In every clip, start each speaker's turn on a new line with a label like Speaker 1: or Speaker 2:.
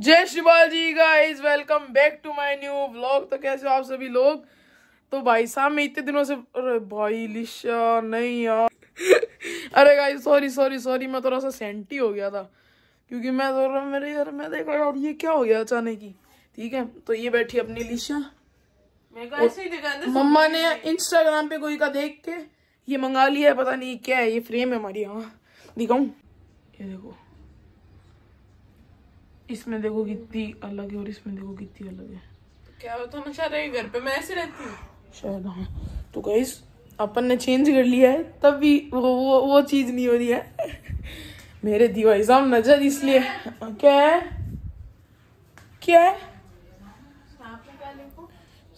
Speaker 1: जय शिवाल जी guys welcome back to my new vlog तो कैसे हो आप सभी लोग? तो भाई साहब मैं इतने दिनों से अरे भाई लिशा नहीं यार। अरे गाइस सॉरी सॉरी सॉरी मैं थोड़ा सा सेंटी हो गया था। क्योंकि मैं थोड़ा मेरे यार मैं देखा यार ये क्या हो गया अचानक ही। ठीक है तो ये बैठी अपनी लिशा।
Speaker 2: को
Speaker 1: मम्मा ने इंस्टाग्राम पे कोई का देख के ये मंगा लिया है पता नहीं क्या है ये फ्रेम है हमारी यहाँ दिखाऊँ? ये देखो। इसमें देखो कितनी अलग है और इसमें देखो कितनी अलग है।
Speaker 2: क्या होता ना रही घर पे मैं ऐसे रहती हूँ।
Speaker 1: शायद हाँ। तो गाइस अपन ने चेंज कर लिया है तब भी वो वो, वो चीज़ नहीं हो रही है। मेरे दी भाई साहब नज़र इसलिए क्या है? क्या है?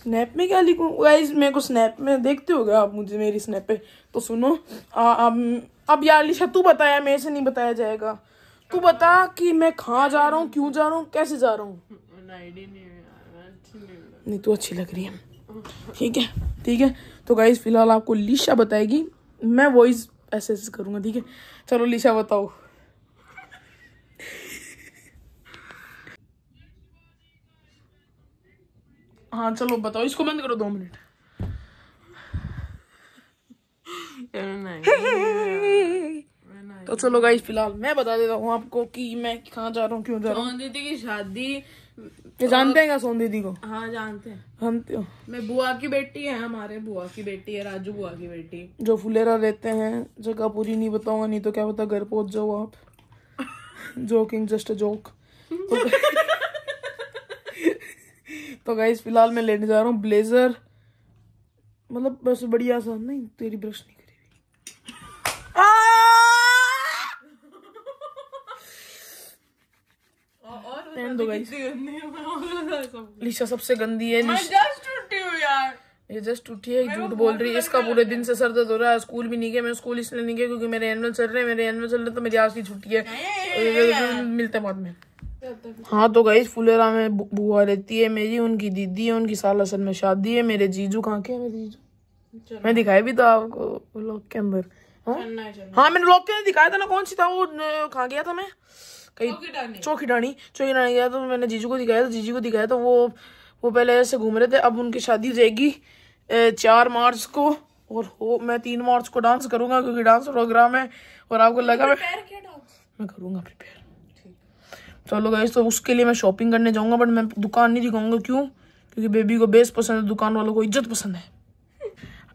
Speaker 1: स्नैप में क्या लिखूं? गाइस मेरे को स्नैप में देखते हो गए आप मुझे मेरी स्नैप पे? तो सुनो आ, अब अब यार लिशा तू बताया मेरे से नहीं बताया जाएगा। तू बता कि मैं कहाँ जा रहा हूँ क्यों जा रहा हूँ कैसे जा रहा हूँ?
Speaker 2: नहीं
Speaker 1: तू अच्छी लग रही है। ठीक है ठीक है। तो गाइस फ़िलहाल आपको लिशा बताएगी। मैं वॉइस ऐसे ऐसे करूँगा ठीक है? चलो लिशा बताओ। हाँ चलो बताओ। इसको बंद करो दो मिनट। तो चलो गाइस फ़िलहाल मैं बता देता हूँ आपको कि मैं कहाँ जा रहा हूँ क्यों जा रहा हूँ।
Speaker 2: दीदी की शादी
Speaker 1: ये जानते हैं क्या सोन दीदी को?
Speaker 2: हाँ जानते हैं।
Speaker 1: जानते हो।
Speaker 2: मैं बुआ की बेटी है हमारे बुआ की बेटी है राजू बुआ की बेटी।
Speaker 1: जो फुलेरा रहते हैं जगह पूरी नहीं बताऊँगा नहीं तो क्या पता घर पहुँच जाओ आप। जोकिंग जस्ट अ जोक तो गाइस फ़िलहाल मैं लेने जा रहा हूँ ब्लेजर मतलब बस बढ़िया सा नहीं तेरी ब्रश नहीं करी हुई।
Speaker 2: और
Speaker 1: रहने दो गाइस लिशा सबसे गंदी है
Speaker 2: मैं
Speaker 1: लिशा।
Speaker 2: जस्ट उठी हूँ यार।
Speaker 1: ये जस्ट उठी है झूठ बोल रही है इसका पूरे दिन से सर दर्द हो रहा है स्कूल भी नहीं गया मैं स्कूल इसलिए नहीं गया क्योंकि मेरे एनुअल चल रहे हैं मेरे एनुअल चल रहे हैं तो मेरी आज की छुट्टी है। मिलते बाद में। हाँ तो गई फुलेरा में बुआ रहती है मेरी उनकी दीदी है उनकी साल असल में शादी है मेरे जीजू कहाँ के हैं मेरे जीजू? मैं दिखाई भी था आपको व्लॉग के अंदर। हाँ?
Speaker 2: है
Speaker 1: मैंने व्लॉग के अंदर दिखाया था ना कौन सी था वो कहाँ गया था मैं? कहीं
Speaker 2: है डानी
Speaker 1: चौकी डाणी चौकी डाणी गया तो मैंने जीजू को दिखाया था जीजू को दिखाया तो वो वो पहले ऐसे घूम रहे थे अब उनकी शादी जाएगी चार मार्च को और हो मैं तीन मार्च को डांस करूँगा क्योंकि डांस प्रोग्राम है और आपको लगा मैं मैं करूँगा प्रिपेयर चलो गाइस तो उसके लिए मैं शॉपिंग करने जाऊँगा बट मैं दुकान नहीं दिखाऊँगा क्यों? क्योंकि बेबी को बेस पसंद है दुकान वालों को इज़्ज़त पसंद है।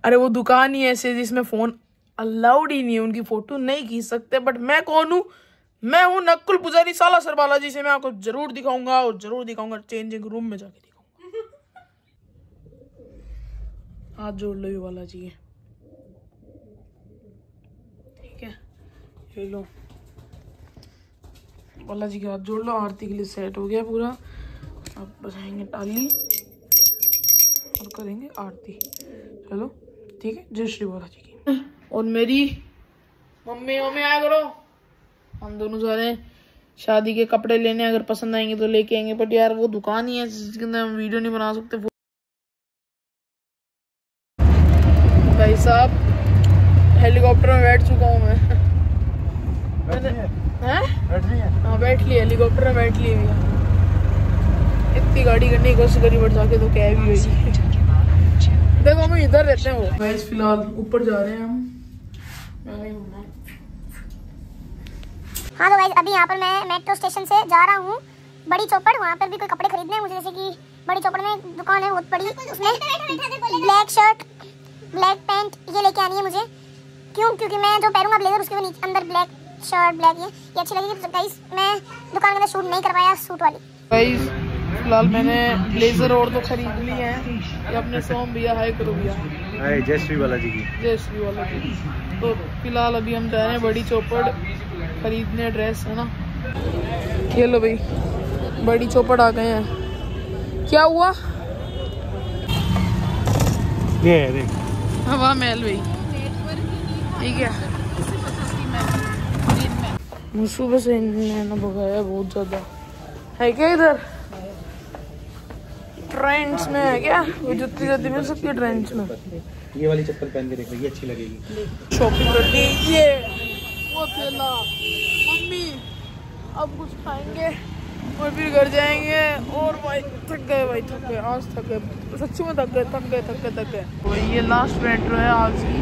Speaker 1: अरे वो दुकान ही ऐसे जिसमें फ़ोन अलाउड ही नहीं है उनकी फ़ोटो नहीं खींच सकते बट मैं कौन हूँ? मैं हूँ नकुल पुजारी, साला सर बालाजी से मैं आपको ज़रूर दिखाऊँगा और ज़रूर दिखाऊँगा चेंजिंग रूम में जाके दिखाऊँगा। हाथ जोड़ लो बालाजी के ठीक है, ये लो। बालाजी के हाथ जोड़ लो, आरती के लिए सेट हो गया पूरा। अब बजाएँगे टाली और करेंगे आरती। चलो, ठीक है, जय श्री बालाजी की। और मेरी मम्मी मम्मी आया करो। हम दोनों जा रहे हैं। शादी के कपड़े लेने अगर पसंद आएँगे तो लेके आएँगे बट यार वो दुकान ही है जिसके अंदर हम वीडियो नहीं बना सकते भाई साहब हेलीकॉप्टर में बैठ चुका हूँ मैं। हैं? हाँ? बैठ लिया हेलीकॉप्टर में बैठ लिए भैया इतनी गाड़ी करने की कोशिश करी बट जाके तो कैब ही हुई। देखो हम इधर रहते हैं वो। फ़िलहाल ऊपर जा रहे हैं हम। मैं हूँ
Speaker 3: तो गाइस अभी यहाँ पर मैं मेट्रो स्टेशन से जा रहा हूँ। बड़ी चौपड़ वहाँ पर भी कोई कपड़े खरीदने हैं मुझे जैसे कि बड़ी चौपड़ में दुकान है बहुत बड़ी। उसमें ब्लैक शर्ट ब्लैक पैंट ये लेके आनी है मुझे। क्यों? क्योंकि मैं जो पहनूँगा ब्लेजर उसके नीचे अंदर ब्लैक शर्ट ब्लैक ये ये अच्छी लगेगी। तो गाइस मैं दुकान के अंदर शूट नहीं कर पाया सूट वाली।
Speaker 1: गाइस फ़िलहाल मैंने ब्लेजर और तो खरीद लिए हैं। ये अपने सोम भैया हाय करो भैया।
Speaker 4: हाय जय श्री बालाजी की।
Speaker 1: जय श्री वाला जी तो फ़िलहाल अभी हम जा रहे हैं बड़ी चौपड़। खरीदने ड्रेस है ना? ये लो भाई बड़ी चौपड़ आ गए हैं। क्या हुआ?
Speaker 4: ये देख।
Speaker 1: हवा महल भाई। ठीक है। सुबह से इन्होंने ना भगाया बहुत ज़्यादा। है क्या इधर? ट्रेंड्स में है क्या? वो जुत्ती जुत्ती मिल सकती है ट्रेंड्स में?
Speaker 4: ये वाली चप्पल पहन के देखो ये अच्छी लगेगी।
Speaker 1: शॉपिंग कर ली ये। वो थैला मम्मी, अब कुछ खाएँगे? और फिर घर जाएँगे। और भाई, थक गए भाई, थक गए, आज थक गए। सच्ची में थक गए थक गए थक गए थक गए। तो ये लास्ट मेट्रो है आज की।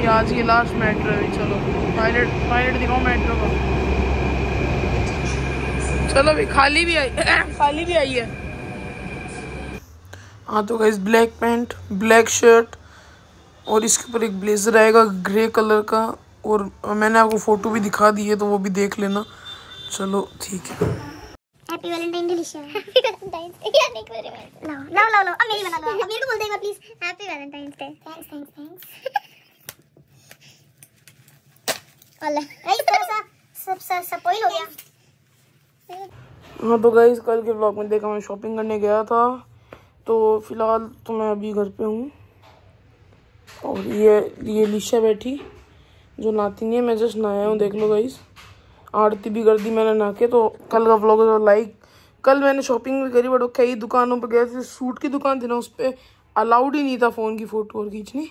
Speaker 1: ये आज की लास्ट मेट्रो है चलो। पायलट पायलट दिखाओ मेट्रो का। चलो भाई खाली भी आई, खाली भी आई है। हाँ तो guys black pant black shirt और इसके ऊपर एक ब्लेजर आएगा ग्रे कलर का। और मैंने आपको फ़ोटो भी दिखा दी है तो वो भी देख लेना। चलो ठीक है।
Speaker 3: Happy valentine day Lisha happy valentine day या नहीं करे लाओ लाओ लाओ लाओ अब मेरी बना दो अब मेरे को बोल देगा please happy valentine day thanks thanks thanks Allah guys थोड़ा सा सब सब स्पॉइल हो गया
Speaker 1: हाँ तो गाइस कल के ब्लॉग में देखा मैं शॉपिंग करने गया था। तो फ़िलहाल तो मैं अभी घर पे हूँ। और ये ये लिशा बैठी, जो नहीं है, मैं जस्ट नहाया हूँ, देख लो गाइस आरती भी कर दी मैंने नहा के तो कल का ब्लॉग तो लाइक कल मैंने शॉपिंग भी करी बट वो कई दुकानों पर गए थे सूट की दुकान थी ना, उस पर अलाउड ही नहीं था फ़ोन की फ़ोटो और खींचनी।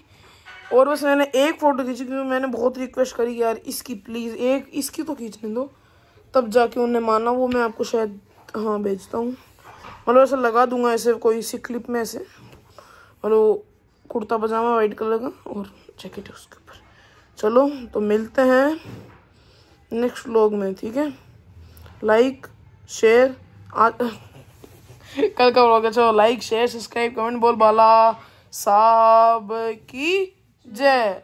Speaker 1: और बस मैंने एक फ़ोटो खींची, क्योंकि मैंने बहुत रिक्वेस्ट करी, यार, इसकी प्लीज़ एक, इसकी तो खींचने दो। तब जाके उन्हें माना, वो मैं आपको शायद हाँ भेजता हूँ। मतलब ऐसा लगा दूँगा ऐसे, कोई सी क्लिप में ऐसे। और वो कुर्ता पजामा वाइट कलर का और जैकेट है उसके ऊपर। चलो तो मिलते हैं नेक्स्ट व्लॉग में, ठीक है? लाइक शेयर कल का व्लॉग अच्छा लाइक शेयर सब्सक्राइब कमेंट बोल बाला। साहब की जय।